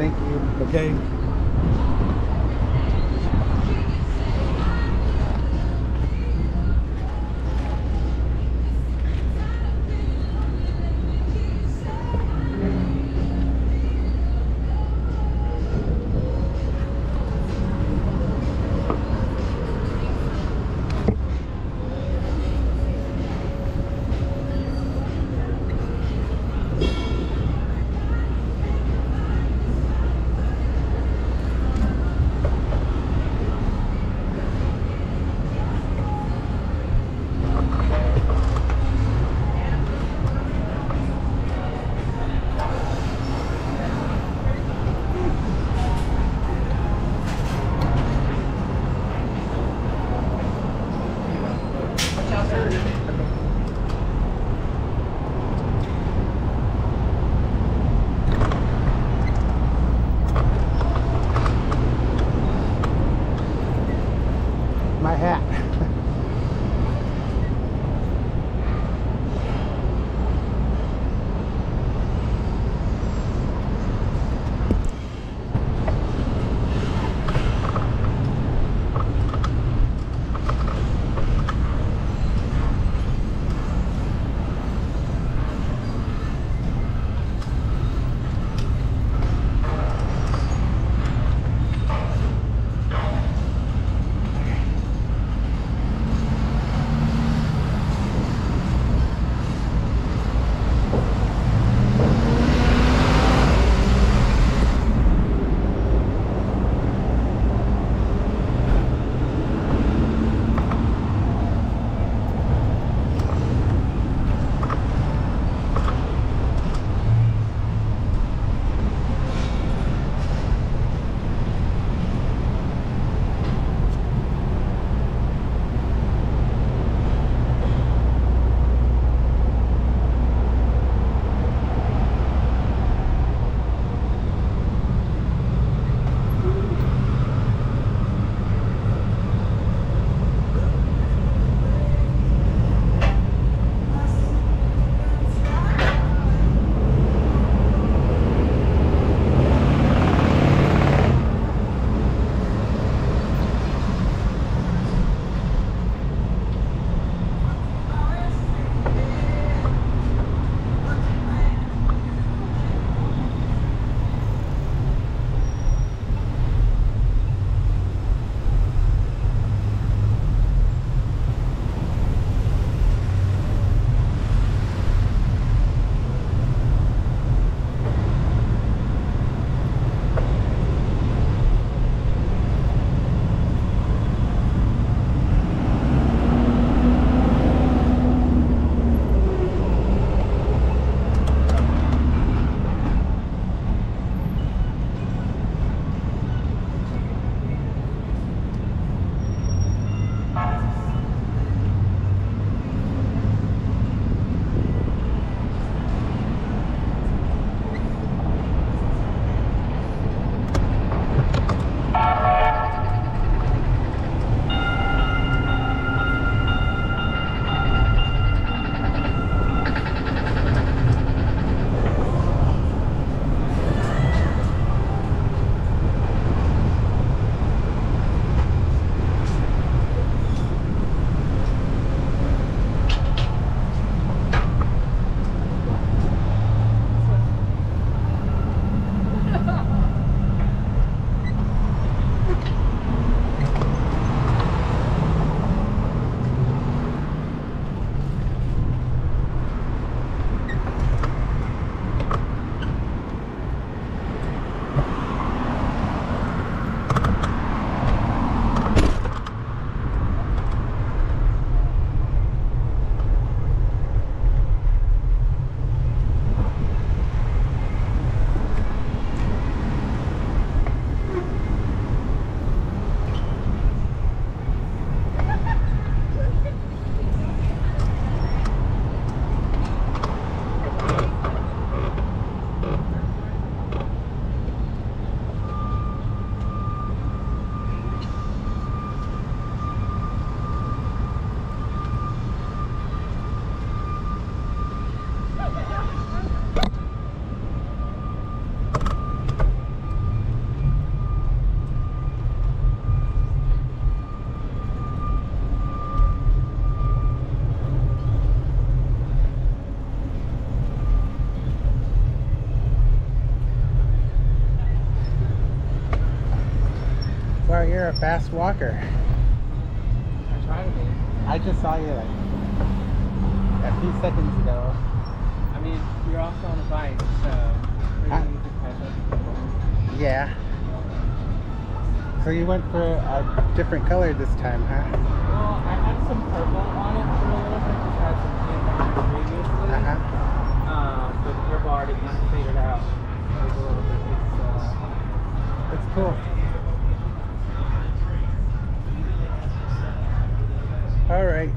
Thank you. Okay. You're a fast walker. I try to be. I just saw you like a few seconds ago. I mean, you're also on a bike, so I- easy to catch up. Yeah. So you went for a different color this time, huh? Well, I had some purple on it for a little bit because I had some pink on it previously. Uh-huh. Um, but the purple already kind of faded out. It was a little bit. It's, uh, It's cool. All right.